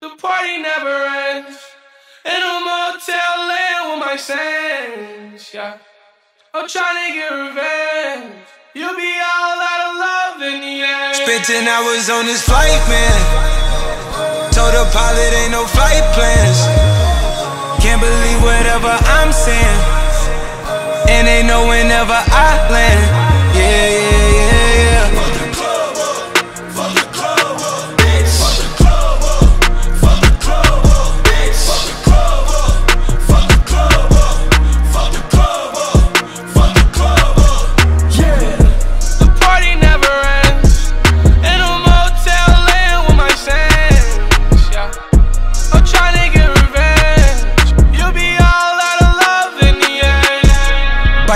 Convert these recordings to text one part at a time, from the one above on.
The party never ends. In a motel land with my sands, yeah. I'm trying to get revenge. You'll be all out of love in the end. Spent 10 hours on this flight, man. Told the pilot ain't no flight plans. Can't believe whatever I'm saying. And they know whenever I land.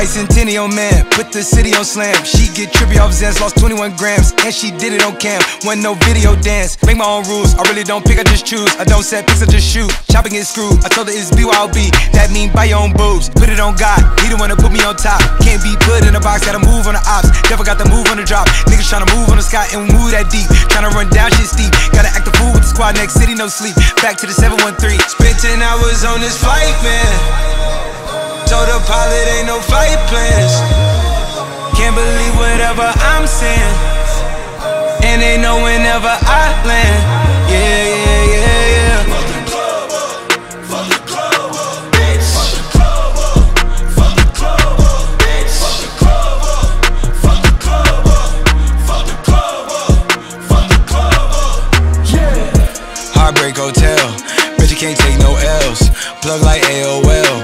Bicentennial man, put the city on slam. She get trippy off Xans, lost 21 grams, and she did it on cam. Wasn't no video dance. Make my own rules. I really don't pick, I just choose. I don't set picks, I just shoot. Chopping is screwed. I told her it's BYOB. That mean buy your own boobs. Put it on God. He the one to put me on top. Can't be put in a box, gotta move on the ops. Never got the move on the drop. Niggas tryna move on the sky and move that deep. Tryna run down shit steep. Gotta act the fool with the squad next city, no sleep. Back to the 713. Spent 10 hours on this flight, man. Told the pilot ain't no flight plans. Can't believe whatever I'm saying. And they know whenever I land. Yeah, yeah, yeah, yeah. Heartbreak Hotel. Bet you can't take no L's. Plug like AOL.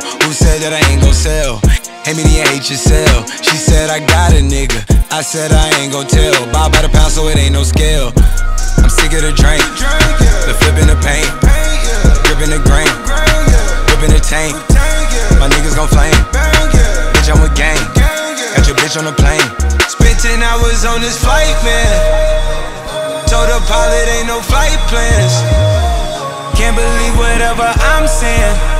Me the HSL. She said I got a nigga. I said I ain't gon' tell. Buy by the pound so it ain't no scale. I'm sick of the drink, the flipping the paint, gripping the grain, whipping the tank. My niggas gon' flame. Bitch, I'm with gang. Got your bitch on the plane. Spent 10 hours on this flight, man. Told the pilot ain't no flight plans. Can't believe whatever I'm saying.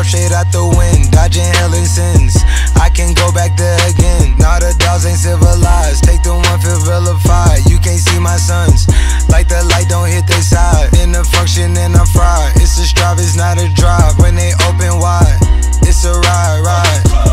Like I out the wind, dodging hell and sins. I can go back there again. Now the dogs ain't civilized. Take the one feel vilified. You can't see my sons. Like the light don't hit their side. In the function and I'm fried. It's a strive, it's not a drive. When they open wide, it's a ride, ride.